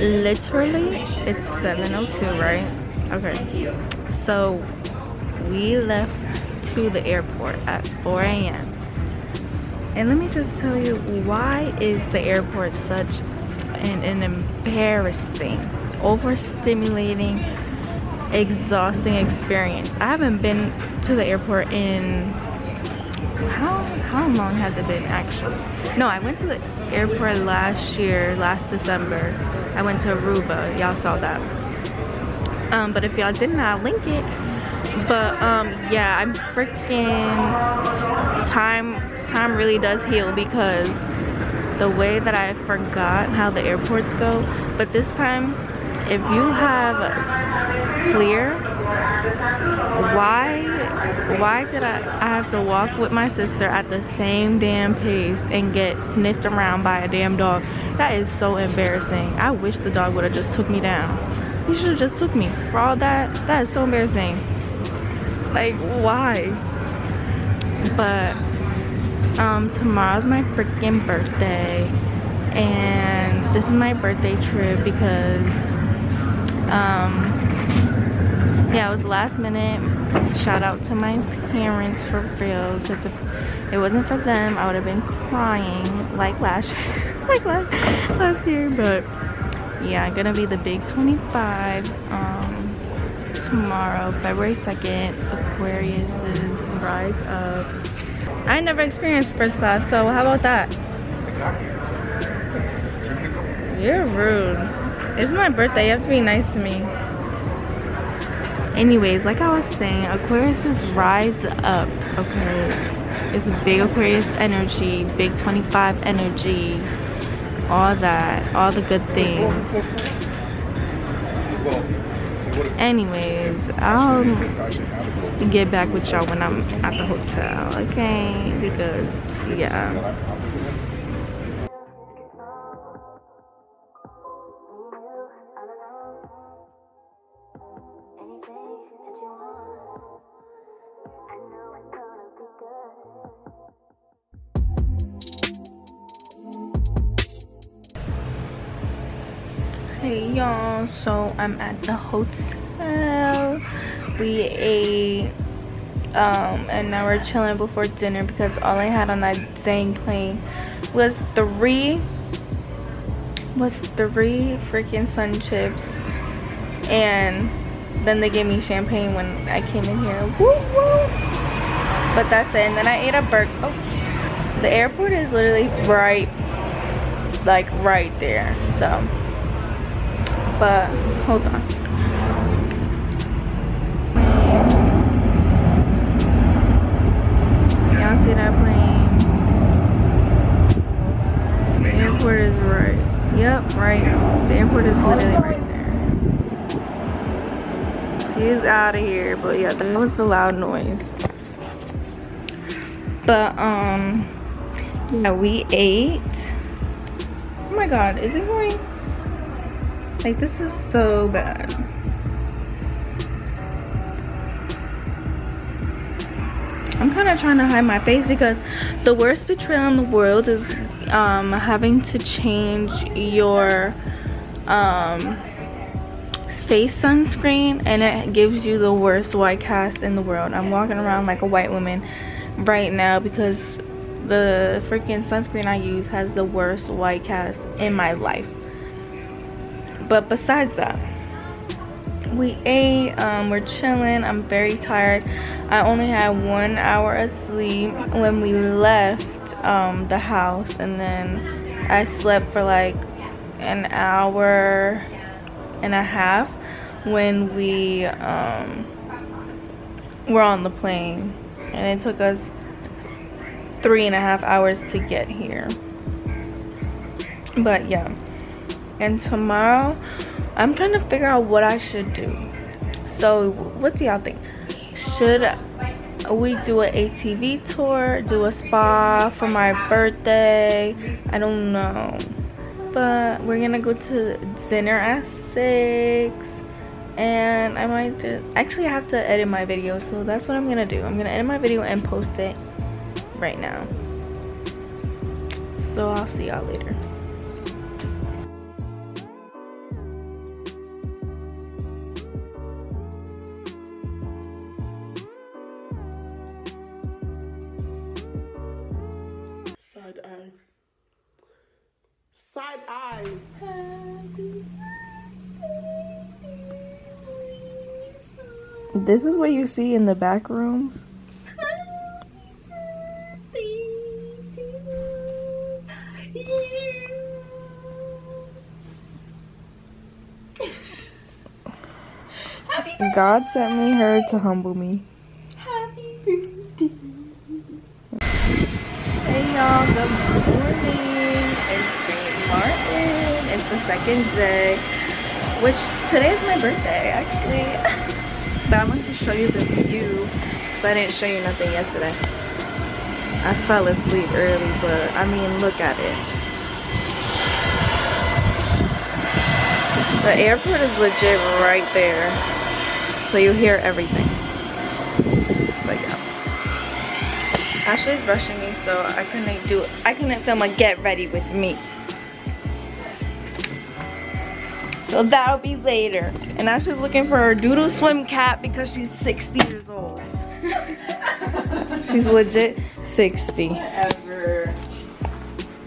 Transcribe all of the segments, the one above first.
literally it's 7.02 right? Okay. So we left to the airport at 4 a.m and let me just tell you why is the airport such an, an embarrassing overstimulating exhausting experience? I haven't been to the airport in how how long has it been actually? No i went to the airport last year last december i went to aruba. Y'all saw that. Um but if y'all didn't i'll link it but um yeah i'm freaking time time really does heal because the way that i forgot how the airports go but this time if you have clear why why did I, I have to walk with my sister at the same damn pace and get sniffed around by a damn dog? That is so embarrassing. I wish the dog would have just took me down. He should have just took me. For all that that is so embarrassing. Like why? But um tomorrow's my freaking birthday. And this is my birthday trip because um yeah it was last minute. Shout out to my parents for real because if it wasn't for them i would have been crying like last year like last, last year but yeah gonna be the big 25 um tomorrow february 2nd aquarius is rise up. I never experienced first class so how about that? You're rude. It's my birthday you have to be nice to me anyways like i was saying aquarius is rise up okay? It's big aquarius energy big 25 energy all that all the good things. Anyways i'll get back with y'all when i'm at the hotel okay? Because yeah y'all. So i'm at the hotel. We ate um and now we're chilling before dinner because all i had on that dang plane was three was three freaking sun chips. And then they gave me champagne when i came in here. Woo woo. But that's it. And then i ate a burger. Oh. The airport is literally right like right there. So but hold on. Y'all see that plane? The airport is right. Yep right. The airport is literally right there. She's out of here but yeah that was the loud noise. But um yeah we ate. Oh my god is it going like this is so bad. I'm kind of trying to hide my face because the worst betrayal in the world is um, having to change your um, face sunscreen and it gives you the worst white cast in the world. I'm walking around like a white woman right now because the freaking sunscreen I use has the worst white cast in my life but besides that we ate um, we're chilling. I'm very tired. I only had one hour of sleep when we left um, the house. And then i slept for like an hour and a half when we um, were on the plane. And it took us three and a half hours to get here. But yeah and tomorrow i'm trying to figure out what i should do. So what do y'all think? Should we do an atv tour do a spa for my birthday? I don't know. But we're gonna go to dinner at six. And i might just actually i have to edit my video so that's what i'm gonna do. I'm gonna edit my video and post it right now. So i'll see y'all later Side eye. This is what you see in the back rooms. God sent me her to humble me. Happy birthday. Hey y'all, good morning. It's St. Martin. It's the second day, which today is my birthday actually. but I want to show you the view because I didn't show you nothing yesterday. I fell asleep early, but I mean, look at it. The airport is legit right there. So you hear everything. But yeah. Ashley's rushing me, so I couldn't do I couldn't film a get ready with me. So that'll be later. And Ashley's looking for her doodle swim cap because she's 60 years old. she's legit 60. Whatever.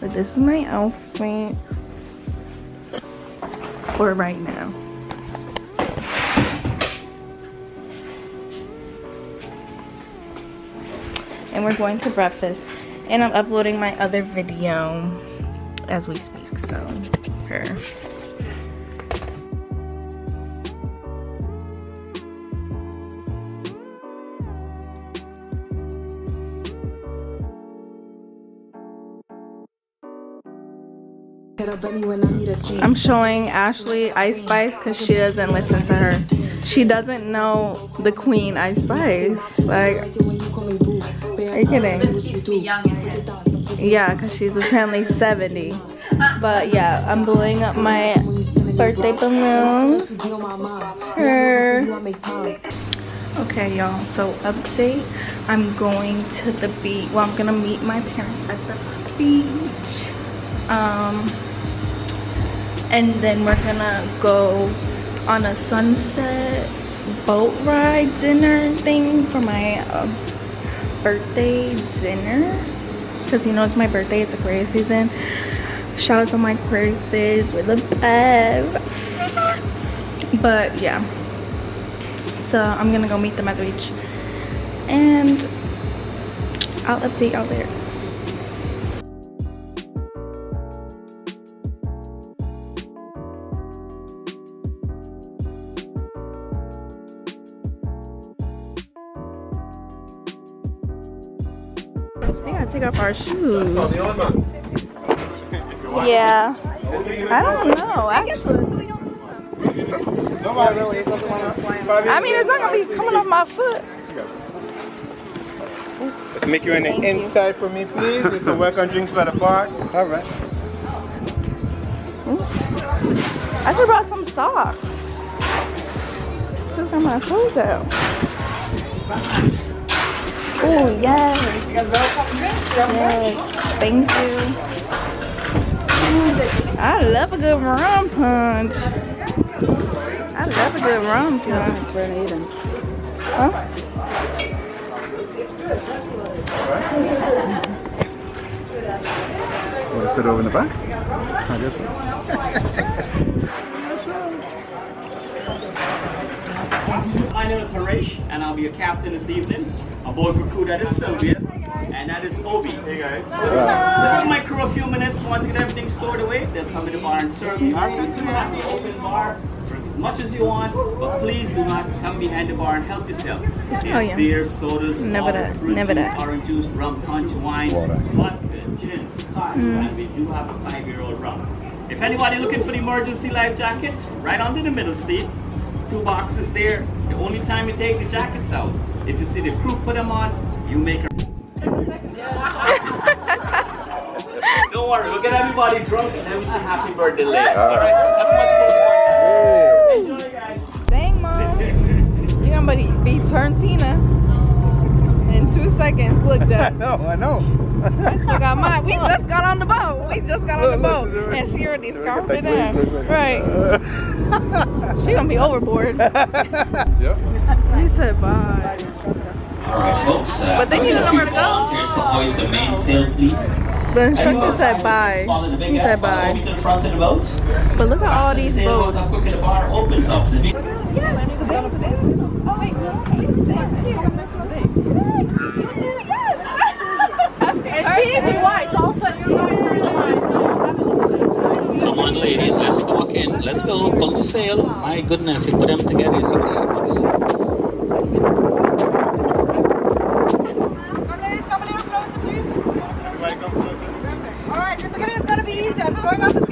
But this is my outfit for right now. And we're going to breakfast. And I'm uploading my other video as we speak. So, her. I'm showing Ashley Ice Spice because she doesn't listen to her. She doesn't know the queen Ice Spice. Like, are you kidding? Yeah, because she's apparently 70. But yeah, I'm blowing up my birthday balloons. Her. Okay, y'all. So update. I'm going to the beach. Well, I'm gonna meet my parents at the beach. Um, and then we're gonna go on a sunset boat ride dinner thing for my uh, birthday dinner. Because you know it's my birthday it's Aquarius season. Shout out to my Aquariuses with the best but yeah. So I'm gonna go meet them at the beach and I'll update y'all there our shoes. Yeah. I don't know, actually. Nobody really doesn't want to fly. I mean, it's not going to be coming off my foot. Let's make you an Thank inside you. for me, please. It's a welcome drinks by the park. All right. Ooh. I should have brought some socks. Just got my toes out. Oh, yes. Yes. Thank you. I love a good rum punch. I love a good rum punch. Huh? Want to sit over in the back? I guess so. My name is Harish, and I'll be your captain this evening. Aboard for crew that is Sylvia, and that is Obi. Hey guys. So, give my crew a few minutes. Once I get everything stored away, they'll come in the bar and serve you. have the open bar. Drink as much as you want, but please do not come behind the bar and help yourself. There's oh, yeah. beer, sodas, never water, that. fruit never juice, that. orange juice, rum punch, wine, vodka, gin, scotch, mm. and we do have a five-year-old rum. If anybody looking for the emergency life jackets, right under the middle seat, two boxes there. The only time you take the jackets out, if you see the crew put them on, you make a... Don't worry, we'll get everybody drunk and then we sing happy birthday later. Alright, that's much more fun. Enjoy guys. Dang mom. You're gonna be, be turn Tina in two seconds. Look that. I know, I know. I still got mine. We just got on the boat. We just got on the boat. And she already scarfed it in. Right. she gonna be overboard. yep. He said bye. Alright folks, uh, but they need to know where to go. Volunteers to hoist the mainsail please. The instructor said bye. He said bye. But look at all these boats. Come on, ladies, let's walk in. Let's go. Pull the sail. My goodness, you put them together, you see what happens. Ladies, coming in closer, please. Welcome closer. All right, the beginning is going to be easy. It's going up,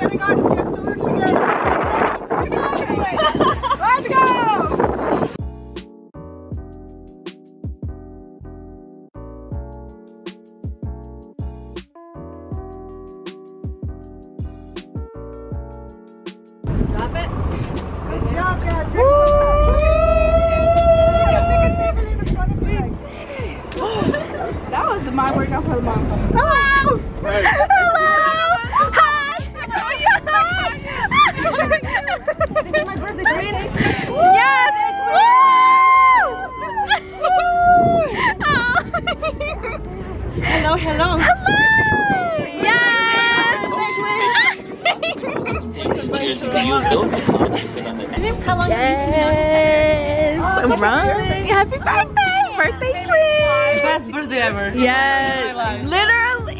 Run! Happy birthday! Birthday twin! Best birthday ever. Yes! Literally!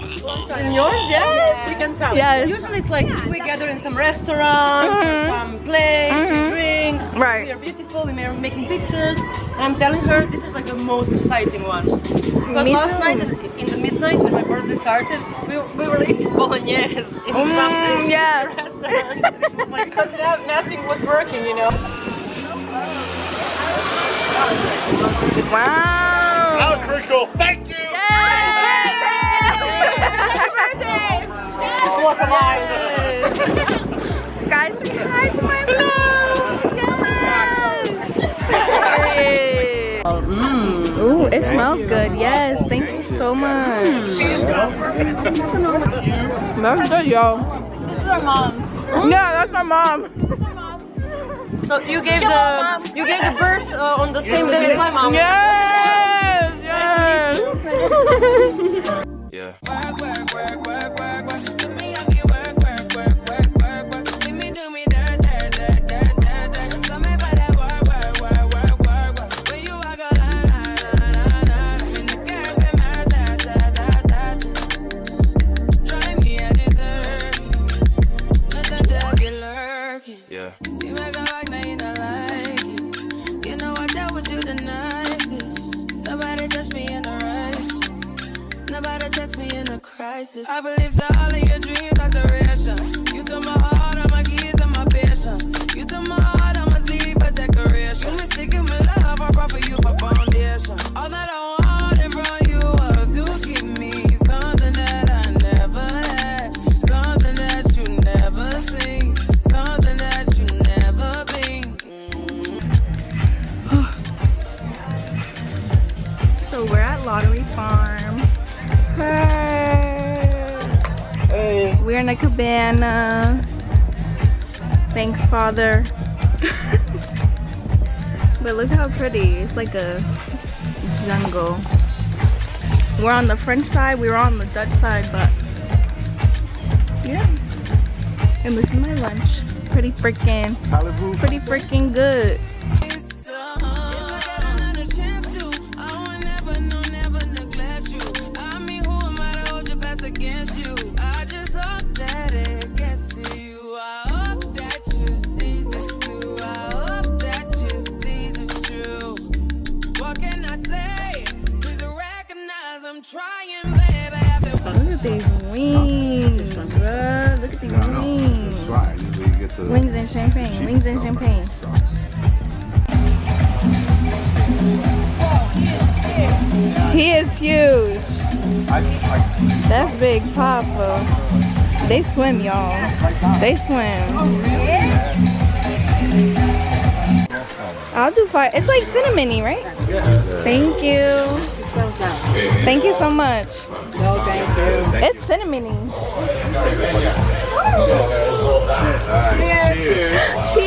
And yours, yes. You can tell. Yes. Usually it's like we gather in some restaurant, Mhm. some place, Mhm. drink. Right. We are beautiful, we are making pictures. And I'm telling her this is like the most exciting one. Because Me last too. night in the midnight when my birthday started, we, we were eating bolognese in Mm, some yeah. restaurant. It like, because nothing was working, you know. Wow! That was pretty cool. Thank you. Guys, say hi to my vlog! Yes! Mm. Ooh, it smells good. Yes, thank you so much. That's good, y'all. This is our mom. Yeah, that's my mom. So you gave the you gave the birth uh, on the same day as my mom. Yes, yes. Nobody text me in a crisis. I believe that all of your dreams are duration. You took my heart, all my keys, and my patience. You took my heart, I must leave a decoration. You mistaken my love, I brought for you for foundation. All that I a cabana. Thanks, Father. but look how pretty. It's like a jungle. We're on the French side. We were on the Dutch side, but yeah. And this is my lunch. Pretty freaking, pretty freaking good. Wings. Wings and champagne. Wings and champagne. He is huge. That's Big Papa. They swim, y'all. They swim. I'll do five. It's like cinnamony, right? Thank you. Thank you so much. It's cinnamony. Cheers. Thank you. Sorry if I'm way less friendly.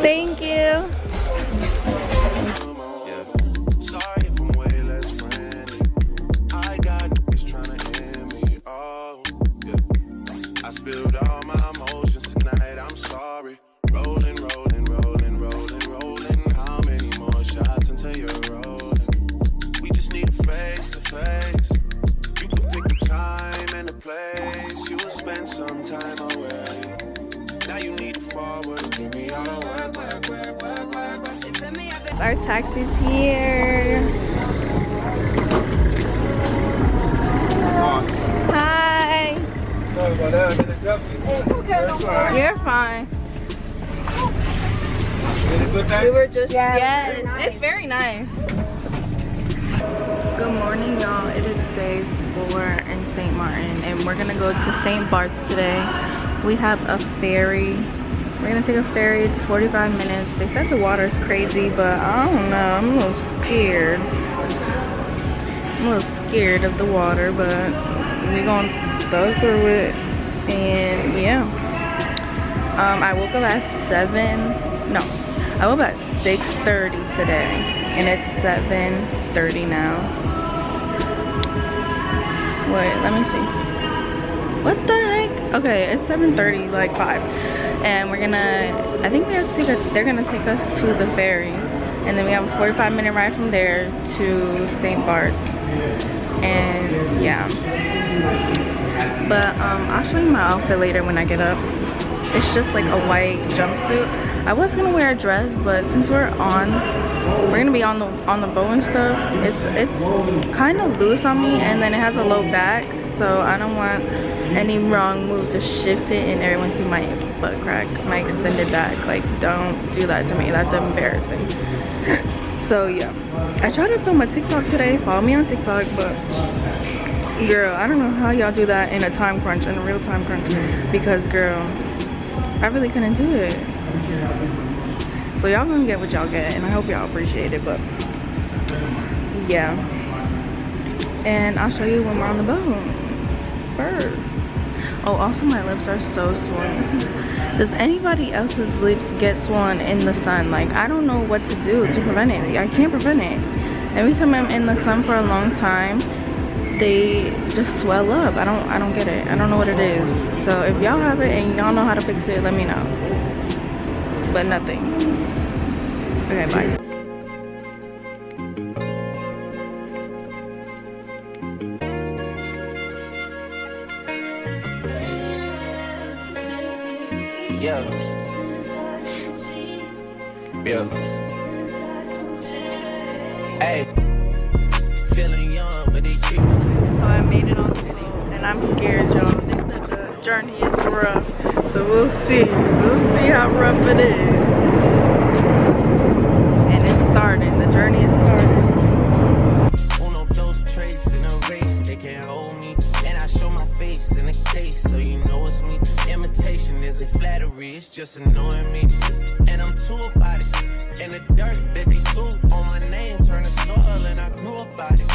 I Our taxi's here. Hi. It's okay. You're fine. We were just yeah, yes, it's, nice. it's very nice. Good morning, y'all. It is day four in St. Martin, and we're gonna go to St. Bart's today. We have a ferry we're gonna take a ferry. It's 45 minutes. They said the water's crazy, but I don't know. I'm a little scared. I'm a little scared of the water, but we're gonna go through it. And yeah. Um, I woke up at 7. No, I woke up at 6.30 today. And it's 7.30 now. Wait, let me see. What the heck? Okay, it's 7.30, like 5. And we're gonna, I think they're, take a, they're gonna take us to the ferry. And then we have a 45 minute ride from there to St. Bart's. And yeah. But um, I'll show you my outfit later when I get up. It's just like a white jumpsuit. I was gonna wear a dress, but since we're on, we're gonna be on the on the bow and stuff. It's it's kind of loose on me, and then it has a low back, so I don't want any wrong move to shift it and everyone see my butt crack, my extended back. Like, don't do that to me. That's embarrassing. so yeah, I tried to film a TikTok today. Follow me on TikTok, but girl, I don't know how y'all do that in a time crunch, in a real time crunch, because girl, I really couldn't do it. So y'all gonna get what y'all get, and I hope y'all appreciate it, but yeah. And I'll show you when we're on the boat first. Oh, also my lips are so swollen. Does anybody else's lips get swollen in the sun? Like, I don't know what to do to prevent it. I can't prevent it. Every time I'm in the sun for a long time, they just swell up. I don't I don't get it. I don't know what it is. So if y'all have it and y'all know how to fix it, let me know. But nothing. Okay, bye. Yeah. Yeah. Hey. Feeling young, but they treat So I made it on city and I'm scared y'all. The journey is rough. So we'll see. We'll see how rough it is. And it's starting. The journey is starting. Isn't it's just annoying me. And I'm too about it. And the dirt that they threw on my name turned to soil, and I grew about it.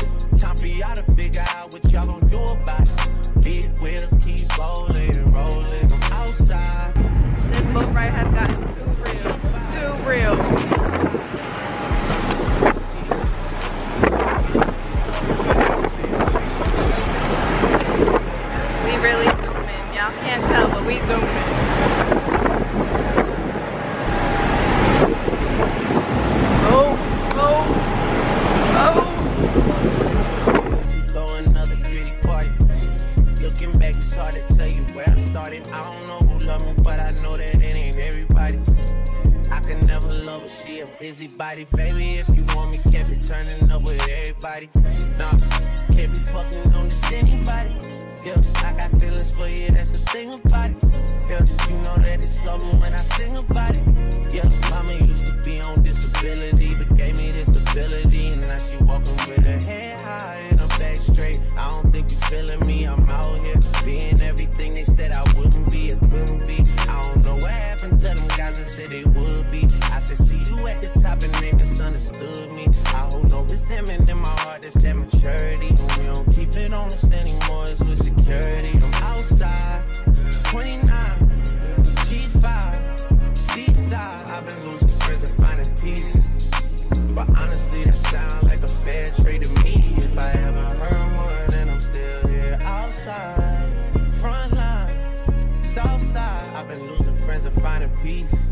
I've been losing friends and finding peace.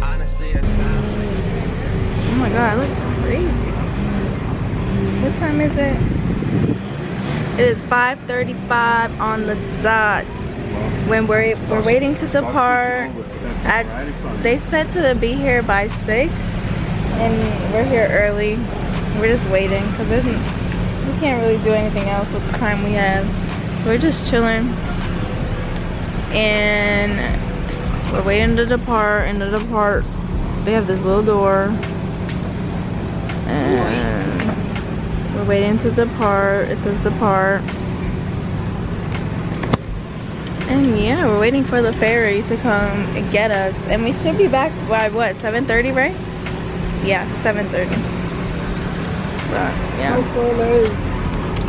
Honestly, that like Oh my god, I look crazy. What time is it? It is 5.35 on the dot. When we're we're waiting to depart. At, they said to be here by 6. and we're here early. We're just waiting because we can't really do anything else with the time we have. So we're just chilling. And we're waiting to depart. And to depart, they have this little door. And we're waiting to depart. It says depart. And yeah, we're waiting for the ferry to come get us. And we should be back by what, 7.30, right? Yeah, 7.30. But yeah.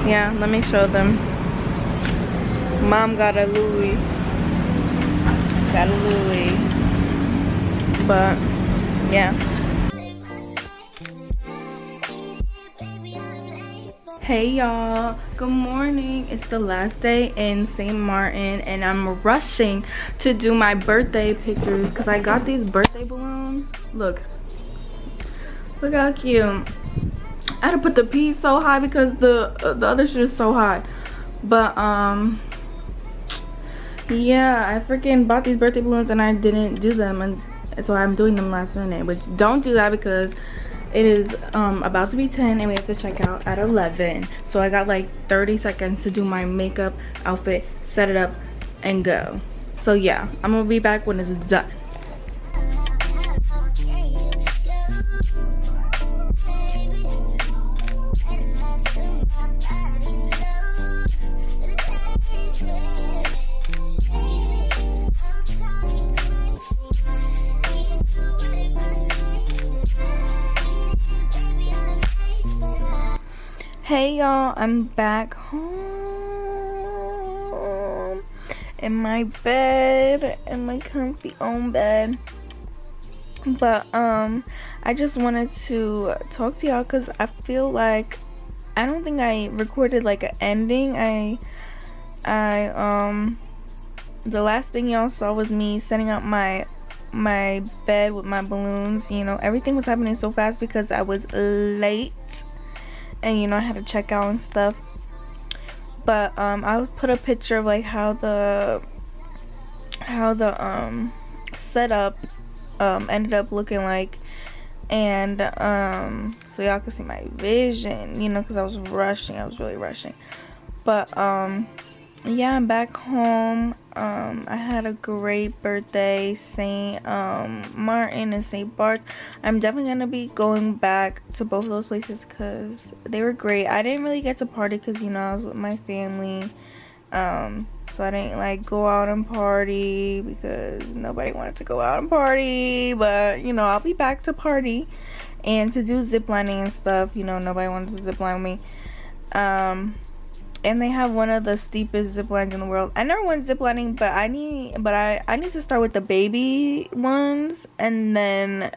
Yeah, let me show them. Mom got a Louis. Louis. But yeah. Hey y'all, good morning. It's the last day in St. Martin and I'm rushing to do my birthday pictures because I got these birthday balloons. Look, look how cute. I had to put the piece so high because the uh, the other shit is so high. But um, yeah, I freaking bought these birthday balloons and I didn't do them and so I'm doing them last minute. Which don't do that because it is um, about to be 10 and we have to check out at 11 so i got like 30 seconds to do my makeup outfit set it up and go so yeah i'm gonna be back when it's done hey y'all. I'm back home in my bed in my comfy own bed. But um i just wanted to talk to y'all because i feel like i don't think i recorded like an ending. I i um the last thing y'all saw was me setting up my my bed with my balloons. You know everything was happening so fast because i was late and you know I had to check out and stuff. But um I'll put a picture of like how the how the um setup um ended up looking like. And um so y'all can see my vision you know because I was rushing I was really rushing. But um yeah i'm back home. Um i had a great birthday saint um martin and saint bart's i'm definitely gonna be going back to both of those places because they were great. I didn't really get to party because you know i was with my family. Um so i didn't like go out and party because nobody wanted to go out and party. But you know i'll be back to party and to do zip lining and stuff. You know nobody wanted to zip line with me. Um and they have one of the steepest zip lines in the world. I never went zip lining, but I need but I I need to start with the baby ones and then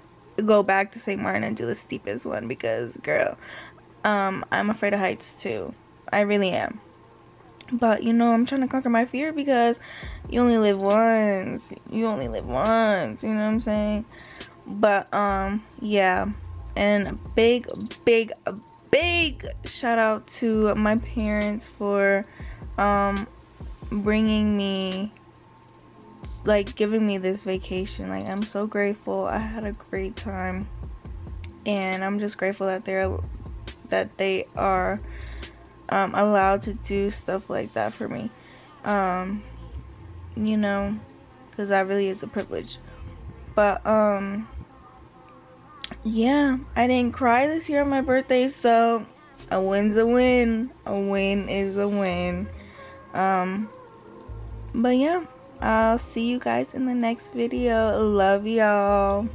go back to St. Martin and do the steepest one because girl, um I'm afraid of heights too. I really am. But you know, I'm trying to conquer my fear because you only live once. You only live once, you know what I'm saying? But um yeah. And big big big shout out to my parents for um, bringing me like giving me this vacation. Like i'm so grateful. I had a great time. And i'm just grateful that they're that they are um, allowed to do stuff like that for me. Um, you know because that really is a privilege. But um yeah, I didn't cry this year on my birthday, so a win's a win. A win is a win. Um, but yeah, I'll see you guys in the next video. Love y'all.